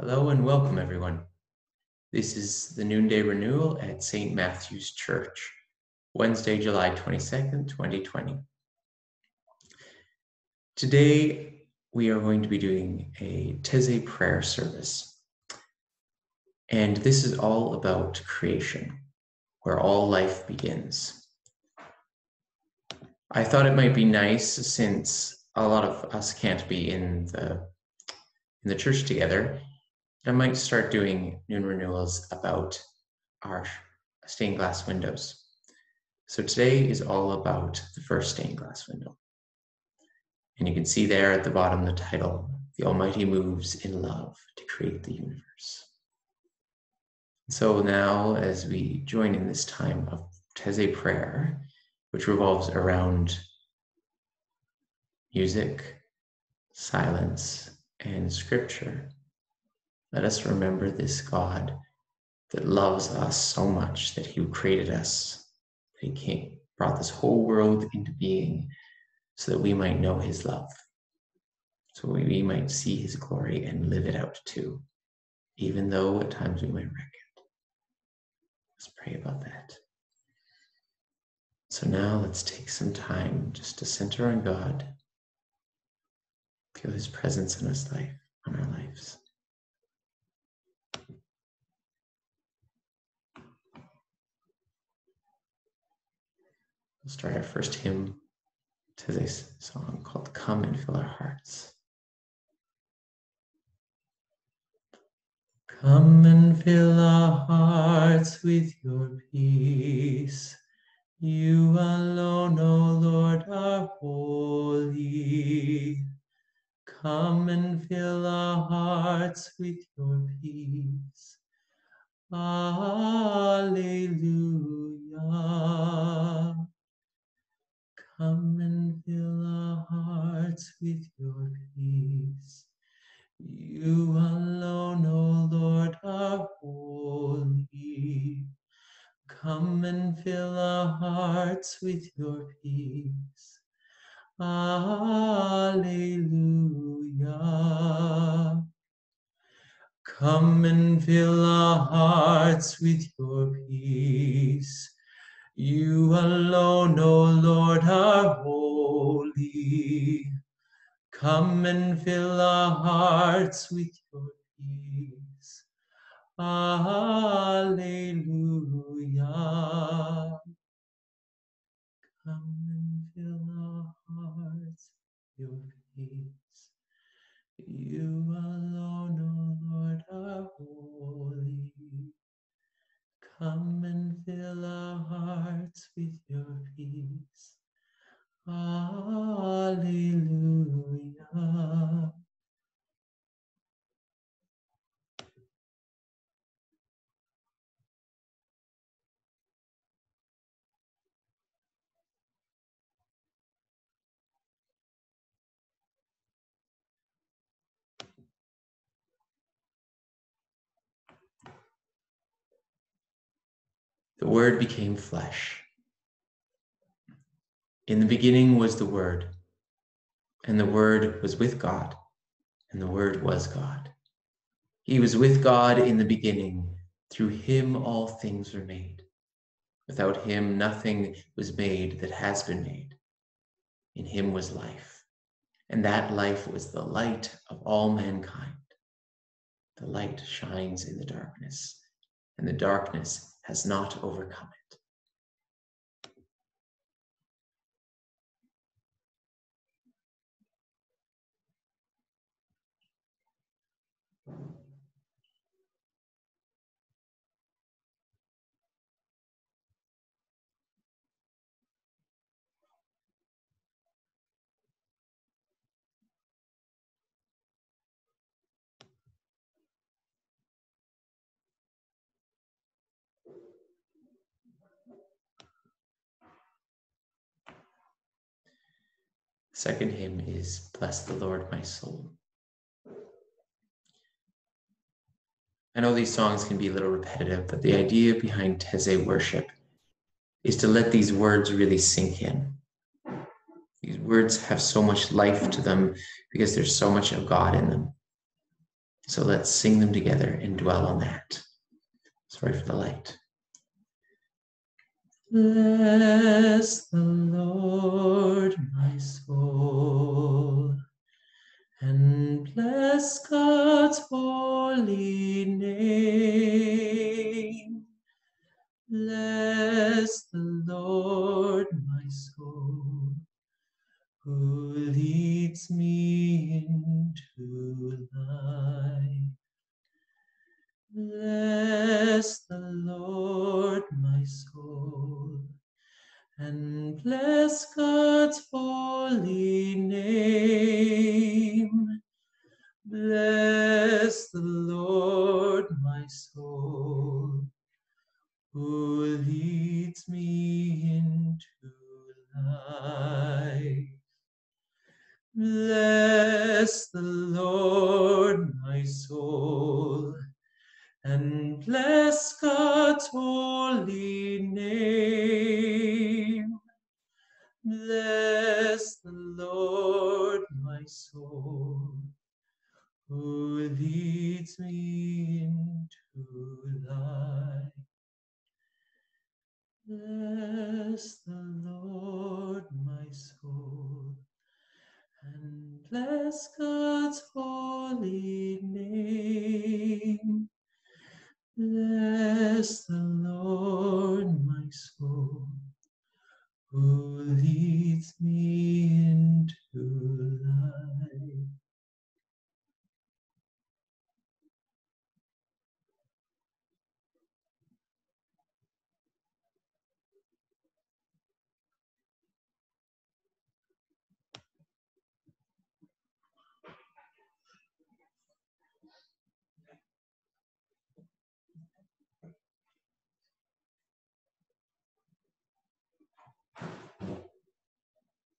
Hello and welcome, everyone. This is the Noonday Renewal at St. Matthew's Church, Wednesday, July 22nd, 2020. Today, we are going to be doing a Taizé prayer service. And this is all about creation, where all life begins. I thought it might be nice since a lot of us can't be in the in the church together I might start doing noon renewals about our stained glass windows. So today is all about the first stained glass window. And you can see there at the bottom the title, The Almighty Moves in Love to Create the Universe. So now as we join in this time of Taizé prayer, which revolves around music, silence, and scripture, let us remember this God that loves us so much that he created us, that he came, brought this whole world into being so that we might know his love, so we might see his glory and live it out too, even though at times we might wreck it. Let's pray about that. So now let's take some time just to center on God, feel his presence in us life, on our lives. We'll start our first hymn to this song called Come and Fill Our Hearts. Come and fill our hearts with your peace. You alone, O Lord, are holy. Come and fill our hearts with your peace. Alleluia. Come and fill our hearts with your peace. You alone, O Lord, are holy. Come and fill our hearts with your peace. Alleluia. Come and fill our hearts with your peace. You alone, O Lord, are holy. Come and fill our hearts with your peace. Alleluia. Come and fill our hearts with your peace. You alone, O Lord, are holy. Come and fill our hearts with your peace. Alleluia. Word became flesh. In the beginning was the Word, and the Word was with God, and the Word was God. He was with God in the beginning. Through him all things were made. Without him nothing was made that has been made. In him was life, and that life was the light of all mankind. The light shines in the darkness, and the darkness has not overcome it. Second hymn is Bless the Lord, my soul. I know these songs can be a little repetitive, but the idea behind Taizé worship is to let these words really sink in. These words have so much life to them because there's so much of God in them. So let's sing them together and dwell on that. Sorry for the light. Bless the Lord, my soul, and bless God's holy name. Bless the Lord, my soul, who leads me bless God's holy name. Bless the Lord, my soul, who leads me into life.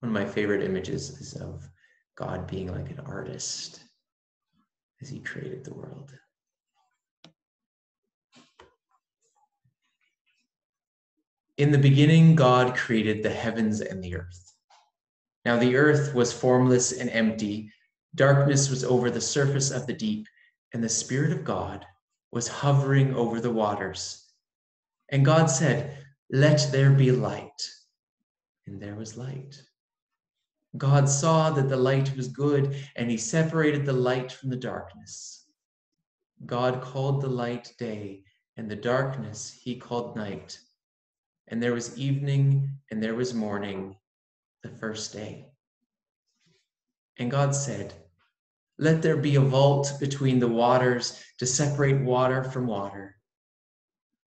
One of my favorite images is of God being like an artist as he created the world. In the beginning, God created the heavens and the earth. Now the earth was formless and empty, darkness was over the surface of the deep, and the Spirit of God was hovering over the waters. And God said, Let there be light. And there was light. God saw that the light was good, and he separated the light from the darkness. God called the light day, and the darkness he called night. And there was evening, and there was morning, the first day. And God said, Let there be a vault between the waters to separate water from water.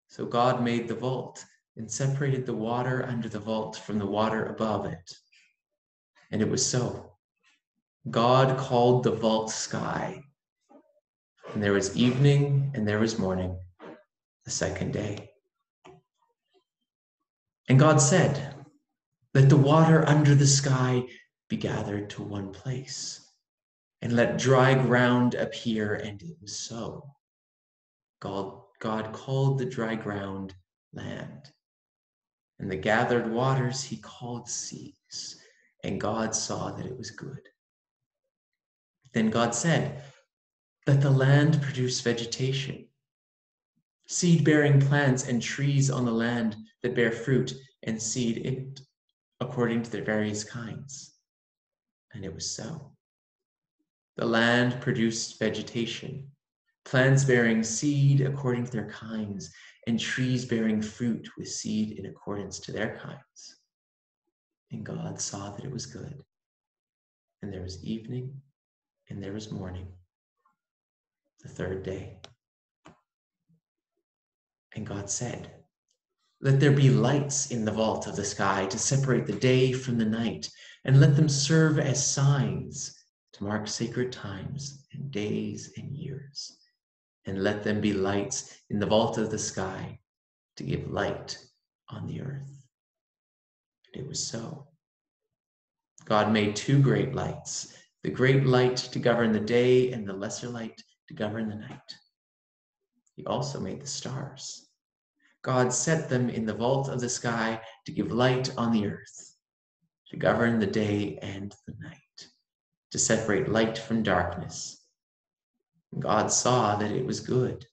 So God made the vault and separated the water under the vault from the water above it. And it was so. God called the vault sky. And there was evening and there was morning, the second day. And God said, Let the water under the sky be gathered to one place, and let dry ground appear. And it was so. God, God called the dry ground land, and the gathered waters he called seas and God saw that it was good. Then God said, Let the land produce vegetation, seed bearing plants and trees on the land that bear fruit and seed it, according to their various kinds. And it was so. The land produced vegetation, plants bearing seed according to their kinds, and trees bearing fruit with seed in accordance to their kinds. And God saw that it was good. And there was evening and there was morning, the third day. And God said, Let there be lights in the vault of the sky to separate the day from the night, and let them serve as signs to mark sacred times and days and years. And let them be lights in the vault of the sky to give light on the earth. And it was so. God made two great lights the great light to govern the day, and the lesser light to govern the night. He also made the stars. God set them in the vault of the sky to give light on the earth, to govern the day and the night, to separate light from darkness. God saw that it was good.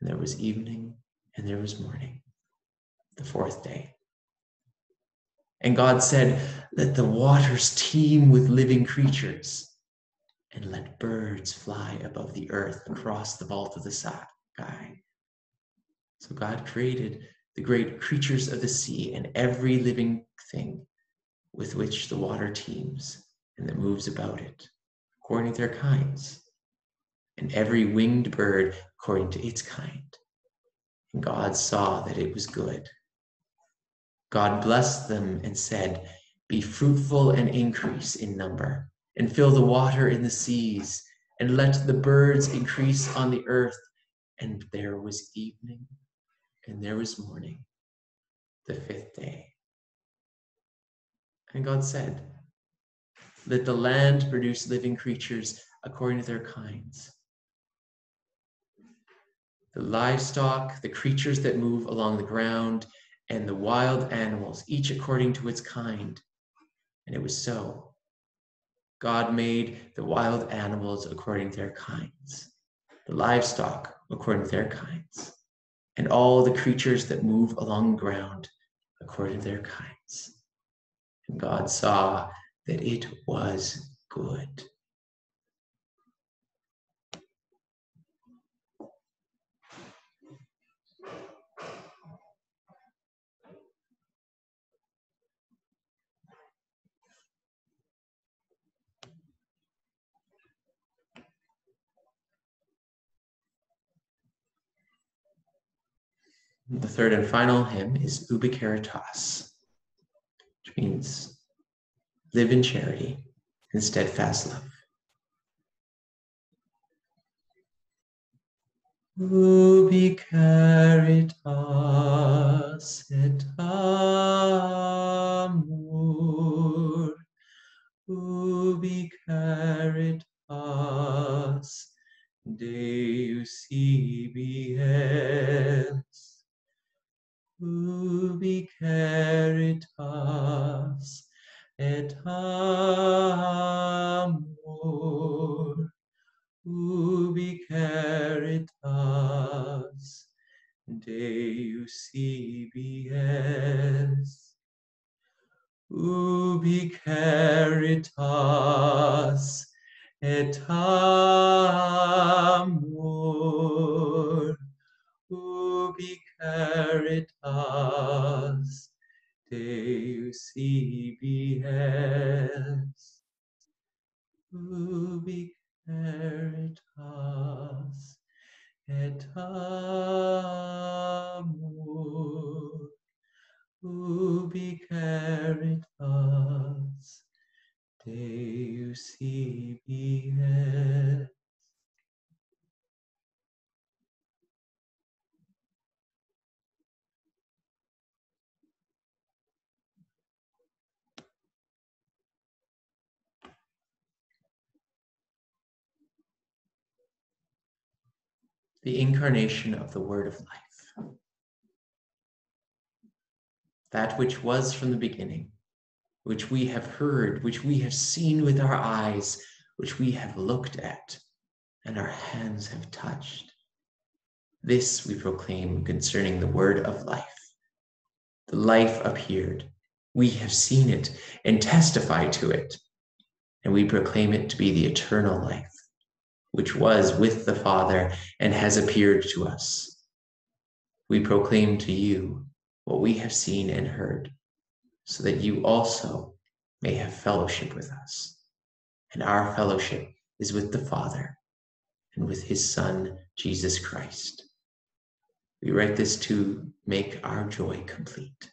And there was evening and there was morning, the fourth day. And God said, Let the waters teem with living creatures, and let birds fly above the earth across the vault of the sky. So God created the great creatures of the sea and every living thing with which the water teems and that moves about it, according to their kinds, and every winged bird according to its kind. And God saw that it was good. God blessed them and said, Be fruitful and increase in number, and fill the water in the seas, and let the birds increase on the earth. And there was evening, and there was morning, the fifth day. And God said, Let the land produce living creatures according to their kinds. The livestock, the creatures that move along the ground, and the wild animals, each according to its kind. And it was so. God made the wild animals according to their kinds, the livestock according to their kinds, and all the creatures that move along the ground according to their kinds. And God saw that it was good. The third and final hymn is Ubi Caritas, which means live in charity and steadfast love. Ubi caritas et amor, ubi caritas Deus ibi es ubi caritas et amor, ubi caritas Deus ibi ubi caritas et amor, ubi caritas Deus ubi caritas et amor, ubi caritas Deus ibi es. The incarnation of the Word of life. That which was from the beginning, which we have heard, which we have seen with our eyes, which we have looked at, and our hands have touched. This we proclaim concerning the Word of life. The life appeared. We have seen it and testify to it, and we proclaim it to be the eternal life which was with the Father and has appeared to us. We proclaim to you what we have seen and heard, so that you also may have fellowship with us. And our fellowship is with the Father and with his Son, Jesus Christ. We write this to make our joy complete.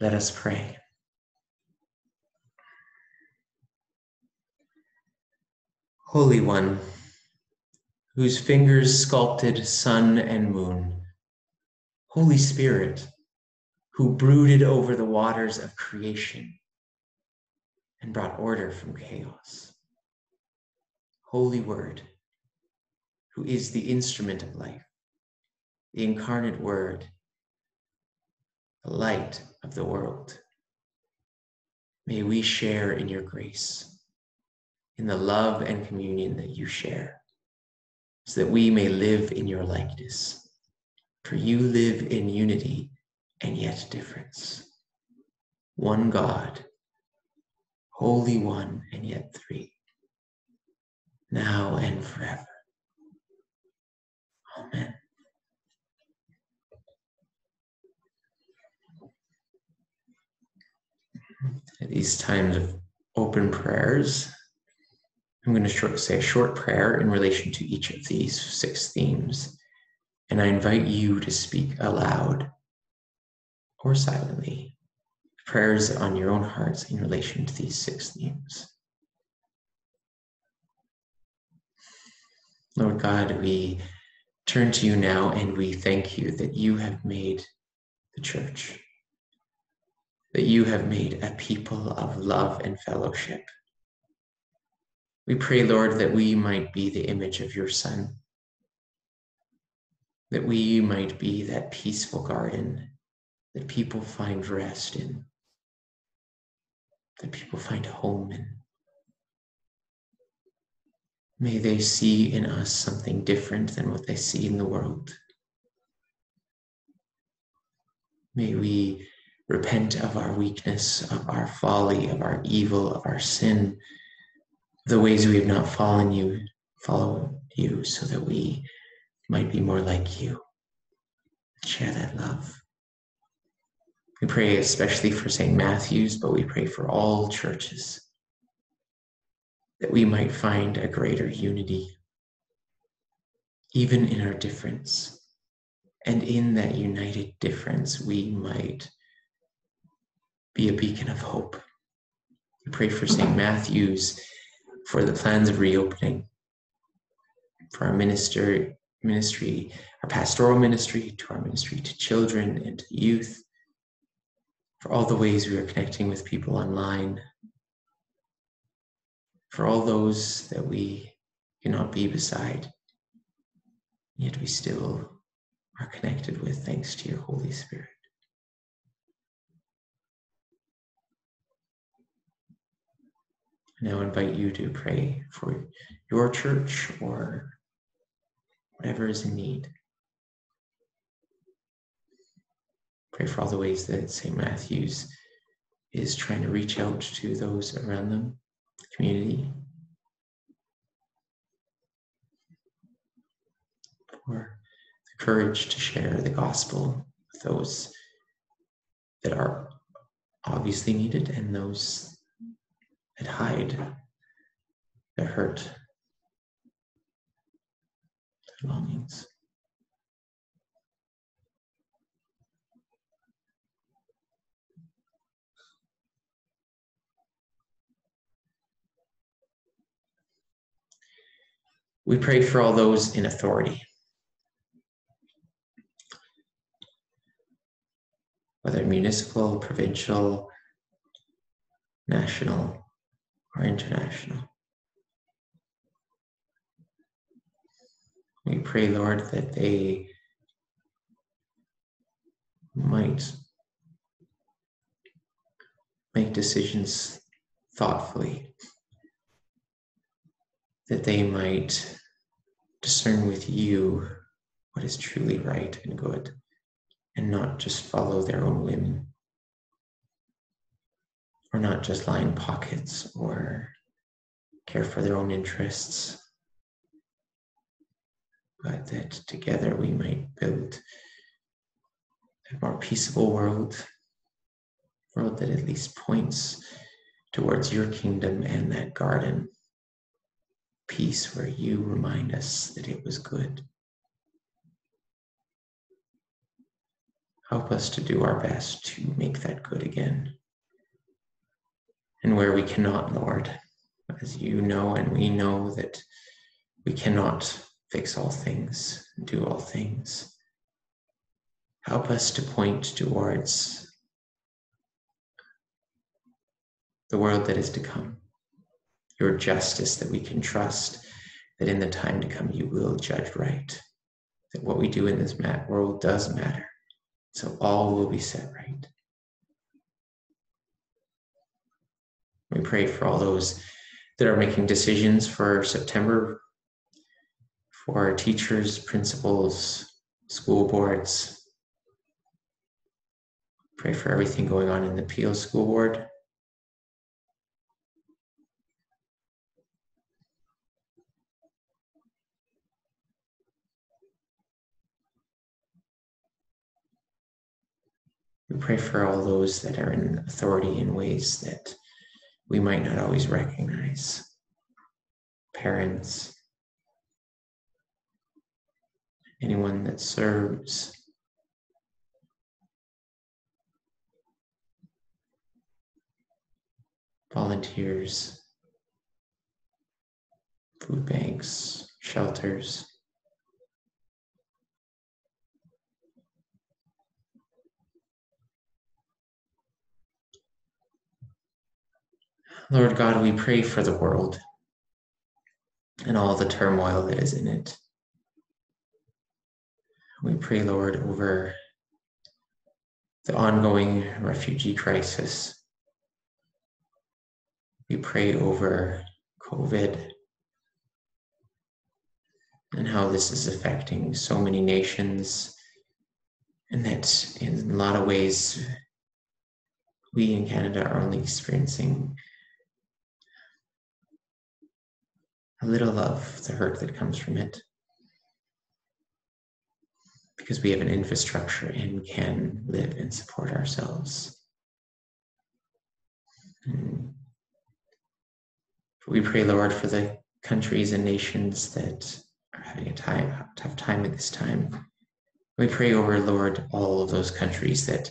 Let us pray. Holy One, whose fingers sculpted sun and moon, Holy Spirit, who brooded over the waters of creation and brought order from chaos. Holy Word, who is the instrument of life, the incarnate Word, the light of the world. May we share in your grace, in the love and communion that you share, so that we may live in your likeness. For you live in unity and yet difference. One God, Holy One and yet three, now and forever. Amen. At these times of open prayers, I'm going to say a short prayer in relation to each of these six themes. And I invite you to speak aloud or silently prayers on your own hearts in relation to these six themes. Lord God, we turn to you now and we thank you that you have made the church, that you have made a people of love and fellowship. We pray, Lord, that we might be the image of your Son, that we might be that peaceful garden that people find rest in, that people find home in. May they see in us something different than what they see in the world. May we repent of our weakness, of our folly, of our evil, of our sin, the ways we have not fallen you, follow you, so that we might be more like you. Share that love. We pray especially for St. Matthew's, but we pray for all churches that we might find a greater unity, even in our difference. And in that united difference, we might be a beacon of hope. We pray for St. Matthew's, for the plans of reopening, for our minister, ministry, our pastoral ministry, to our ministry to children and to youth, for all the ways we are connecting with people online, for all those that we cannot be beside, yet we still are connected with thanks to your Holy Spirit. I now invite you to pray for your church or whatever is in need. Pray for all the ways that St. Matthew's is trying to reach out to those around them, the community. For the courage to share the gospel with those that are obviously needed and those that hide their hurt, their longings. We pray for all those in authority. Whether municipal, provincial, national, or international. We pray, Lord, that they might make decisions thoughtfully that they might discern with you what is truly right and good and not just follow their own whim or not just line pockets or care for their own interests but that together we might build a more peaceable world world that at least points towards your kingdom and that garden peace where you remind us that it was good. Help us to do our best to make that good again. And where we cannot, Lord, as you know and we know that we cannot fix all things, do all things. Help us to point towards the world that is to come, your justice that we can trust that in the time to come you will judge right, that what we do in this mat world does matter. So all will be set right. We pray for all those that are making decisions for September, for our teachers, principals, school boards. Pray for everything going on in the Peel School Board. We pray for all those that are in authority in ways that we might not always recognize. Parents, anyone that serves, volunteers, food banks, shelters. Lord God, we pray for the world and all the turmoil that is in it. We pray, Lord, over the ongoing refugee crisis. We pray over COVID and how this is affecting so many nations, and that in a lot of ways, we in Canada are only experiencing a little of the hurt that comes from it. Because we have an infrastructure and can live and support ourselves. And we pray, Lord, for the countries and nations that are having a time, tough time at this time. We pray over, Lord, all of those countries that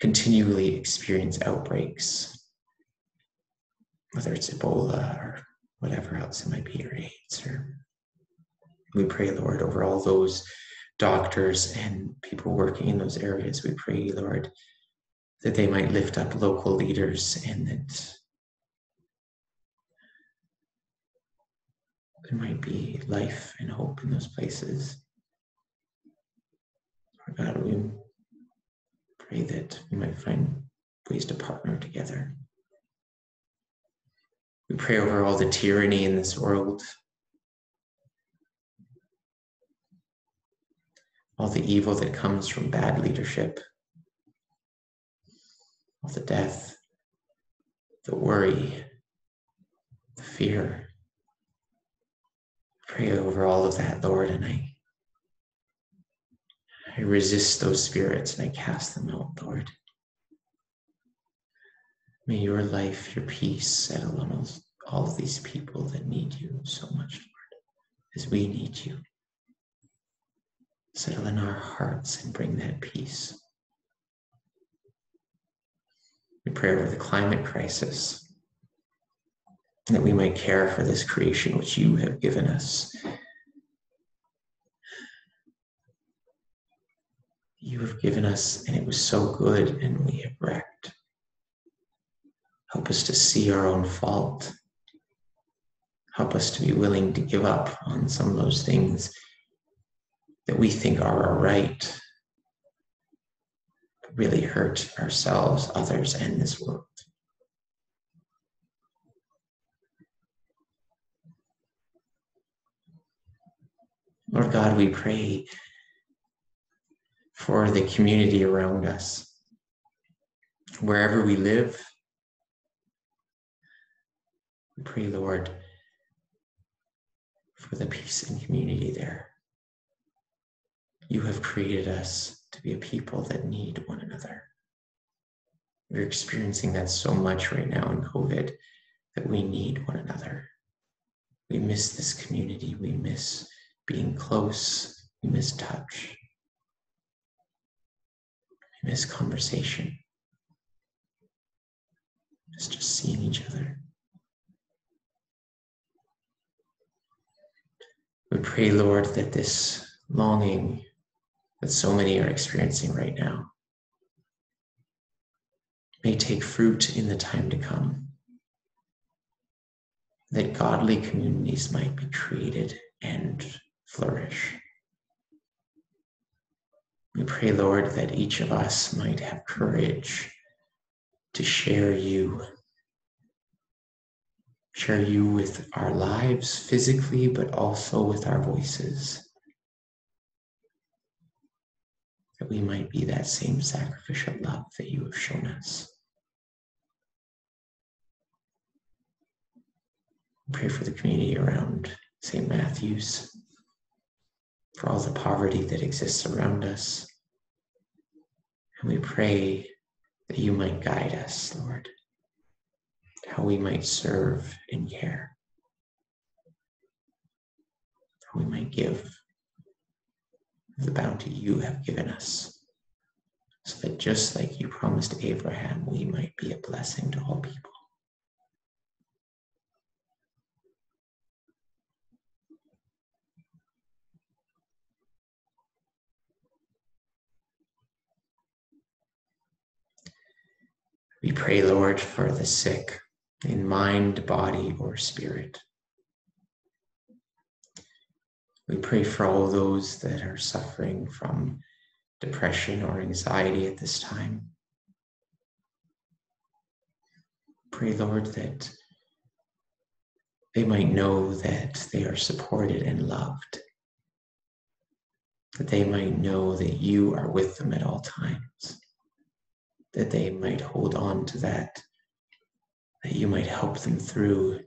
continually experience outbreaks, whether it's Ebola or whatever else it might be, or AIDS. Or we pray, Lord, over all those doctors and people working in those areas. We pray, Lord, that they might lift up local leaders and that there might be life and hope in those places. Lord God, we pray that we might find ways to partner together. We pray over all the tyranny in this world, all the evil that comes from bad leadership, all the death, the worry, the fear. Pray over all of that, Lord, and I, I resist those spirits and I cast them out, Lord. May your life, your peace settle on all of these people that need you so much, Lord, as we need you. Settle in our hearts and bring that peace. We pray over the climate crisis, that we might care for this creation which you have given us. You have given us, and it was so good, and we have wrecked. Help us to see our own fault. Help us to be willing to give up on some of those things that we think are our right, but really hurt ourselves, others, and this world. Lord God, we pray for the community around us, wherever we live, we pray, Lord, for the peace and community there. You have created us to be a people that need one another. We're experiencing that so much right now in COVID that we need one another. We miss this community. We miss being close. We miss touch. We miss conversation. It's just seeing each other. We pray, Lord, that this longing that so many are experiencing right now may take fruit in the time to come. That godly communities might be created and flourish. We pray, Lord, that each of us might have courage to share you, share you with our lives physically, but also with our voices. That we might be that same sacrificial love that you have shown us. Pray for the community around St. Matthew's, for all the poverty that exists around us. And we pray that you might guide us, Lord, how we might serve and care, how we might give the bounty you have given us, so that just like you promised Abraham, we might be a blessing to all people. We pray, Lord, for the sick in mind, body, or spirit. We pray for all those that are suffering from depression or anxiety at this time. Pray, Lord, that they might know that they are supported and loved, that they might know that you are with them at all times that they might hold on to that, that you might help them through.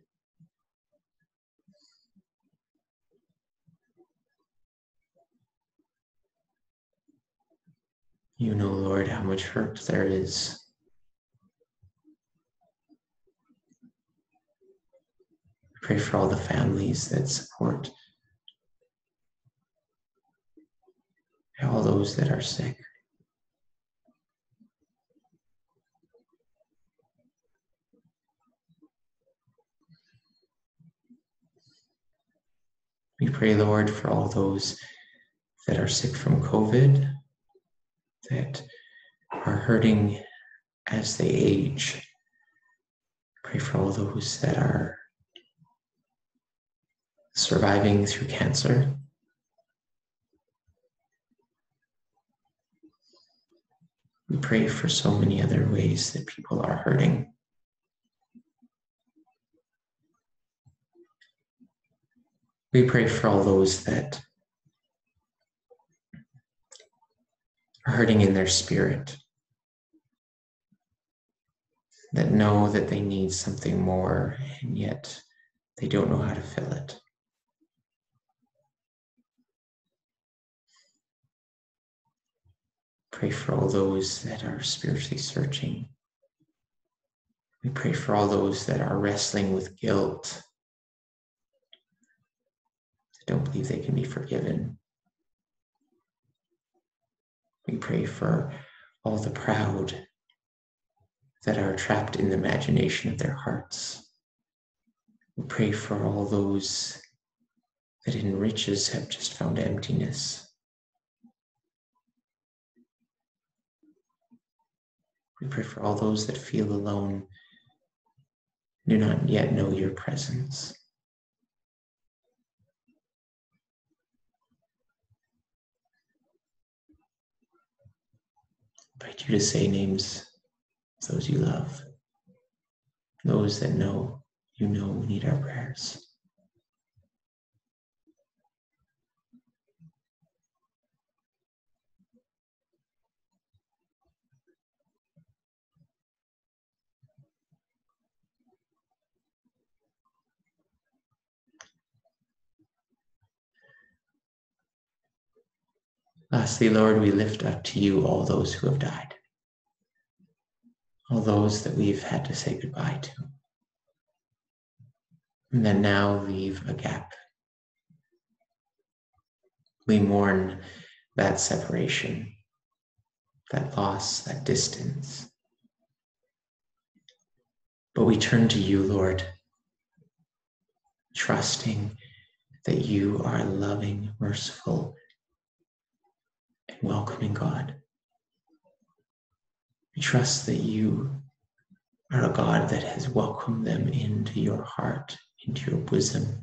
You know, Lord, how much hurt there is. Pray for all the families that support all those that are sick. We pray, Lord, for all those that are sick from COVID, that are hurting as they age. Pray for all those that are surviving through cancer. We pray for so many other ways that people are hurting. We pray for all those that are hurting in their spirit, that know that they need something more, and yet they don't know how to fill it. Pray for all those that are spiritually searching. We pray for all those that are wrestling with guilt don't believe they can be forgiven. We pray for all the proud that are trapped in the imagination of their hearts. We pray for all those that in riches have just found emptiness. We pray for all those that feel alone, do not yet know your presence. Invite you to say names those you love, those that know you know need our prayers. Uh, Lastly, Lord, we lift up to you all those who have died, all those that we've had to say goodbye to, and that now leave a gap. We mourn that separation, that loss, that distance. But we turn to you, Lord, trusting that you are loving, merciful, and welcoming God. We trust that you are a God that has welcomed them into your heart, into your bosom.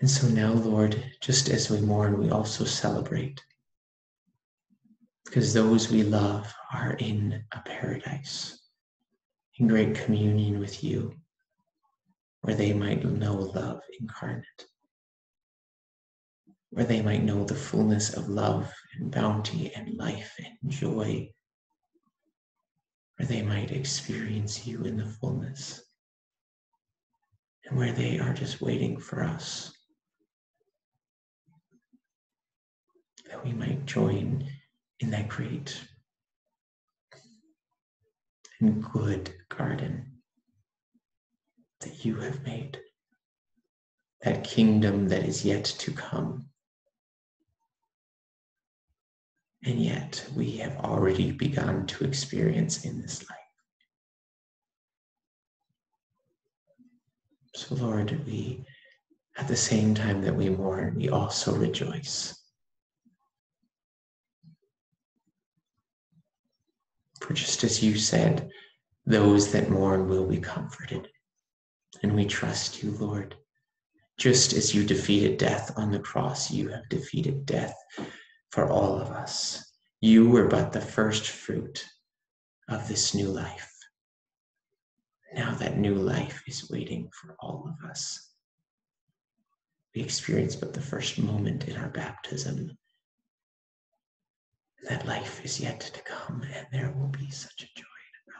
And so now, Lord, just as we mourn, we also celebrate. Because those we love are in a paradise, in great communion with you, where they might know love incarnate, where they might know the fullness of love and bounty and life and joy. Where they might experience you in the fullness, and where they are just waiting for us, that we might join in that great and good garden that you have made, that kingdom that is yet to come. And yet we have already begun to experience in this life. So, Lord, we, at the same time that we mourn, we also rejoice. For just as you said, those that mourn will be comforted. And we trust you, Lord. Just as you defeated death on the cross, you have defeated death for all of us. You were but the first fruit of this new life. Now that new life is waiting for all of us. We experience but the first moment in our baptism. That life is yet to come, and there will be such a joy and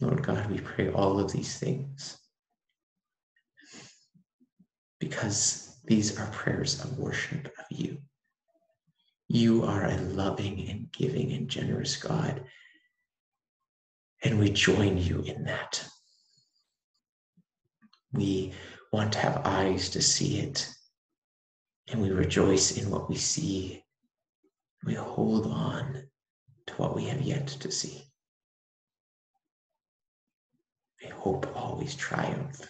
bounty. Lord God, we pray all of these things because these are prayers of worship of you. You are a loving and giving and generous God, and we join you in that. We want to have eyes to see it, and we rejoice in what we see. We hold on to what we have yet to see. May hope always triumph.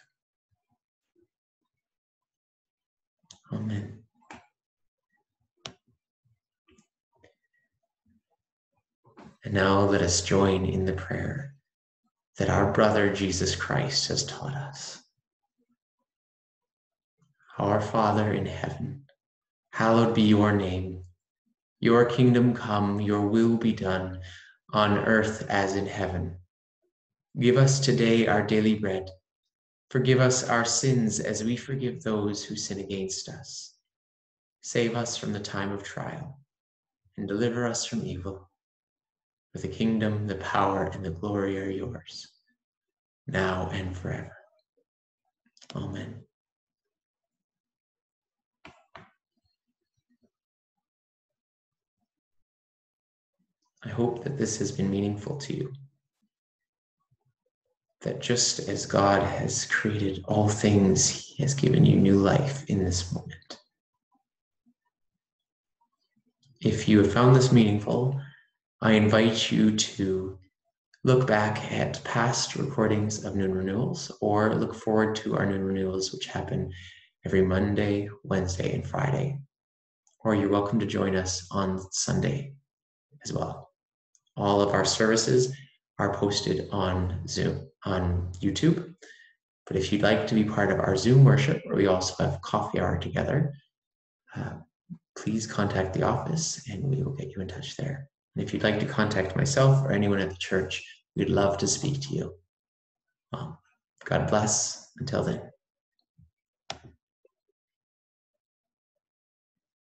Amen. And now let us join in the prayer that our brother Jesus Christ has taught us. Our Father in heaven, hallowed be your name. Your kingdom come, your will be done on earth as in heaven. Give us today our daily bread Forgive us our sins as we forgive those who sin against us. Save us from the time of trial and deliver us from evil. For the kingdom, the power, and the glory are yours, now and forever. Amen. I hope that this has been meaningful to you that just as God has created all things, He has given you new life in this moment. If you have found this meaningful, I invite you to look back at past recordings of Noon Renewals or look forward to our Noon Renewals, which happen every Monday, Wednesday, and Friday. Or you're welcome to join us on Sunday as well. All of our services are posted on Zoom on YouTube. But if you'd like to be part of our Zoom worship, where we also have coffee hour together, uh, please contact the office and we will get you in touch there. And if you'd like to contact myself or anyone at the church, we'd love to speak to you. Um, God bless. Until then.